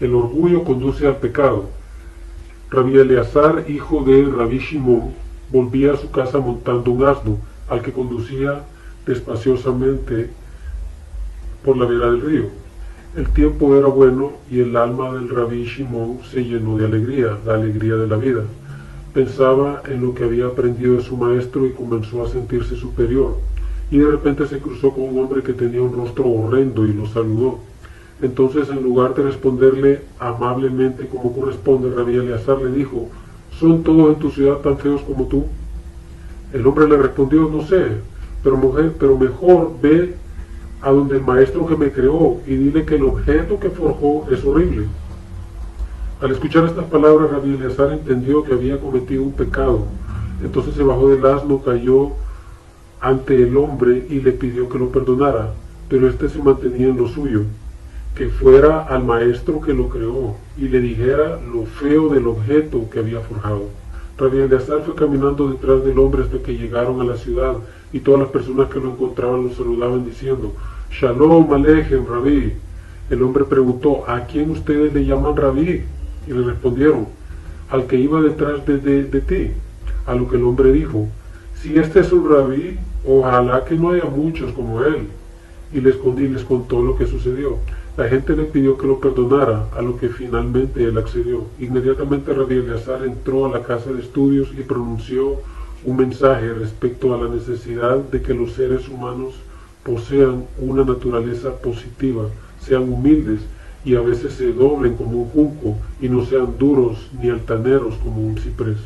El orgullo conduce al pecado. Rabbi Eleazar, hijo de Rabbi Shimon, volvía a su casa montando un asno, al que conducía despaciosamente por la vera del río. El tiempo era bueno y el alma del rabí Shimon se llenó de alegría, la alegría de la vida. Pensaba en lo que había aprendido de su maestro y comenzó a sentirse superior. Y de repente se cruzó con un hombre que tenía un rostro horrendo y lo saludó. Entonces, en lugar de responderle amablemente como corresponde, Rabí Eleazar le dijo, ¿son todos en tu ciudad tan feos como tú? El hombre le respondió, no sé, pero, mujer, pero mejor ve a donde el maestro que me creó y dile que el objeto que forjó es horrible. Al escuchar estas palabras, Rabí Eleazar entendió que había cometido un pecado. Entonces se bajó del asno, cayó ante el hombre y le pidió que lo perdonara, pero éste se mantenía en lo suyo, que fuera al maestro que lo creó y le dijera lo feo del objeto que había forjado. Rabí Eleazar fue caminando detrás del hombre hasta que llegaron a la ciudad y todas las personas que lo encontraban lo saludaban diciendo, Shalom Alejem, Rabí. El hombre preguntó, ¿a quién ustedes le llaman Rabí? Y le respondieron, al que iba detrás de, ti. A lo que el hombre dijo, si este es un rabí, ojalá que no haya muchos como él. Y les, y les contó lo que sucedió. La gente le pidió que lo perdonara, a lo que finalmente él accedió. Inmediatamente Rabí Eleazar entró a la casa de estudios y pronunció un mensaje respecto a la necesidad de que los seres humanos posean una naturaleza positiva, sean humildes y a veces se doblen como un junco y no sean duros ni altaneros como un ciprés.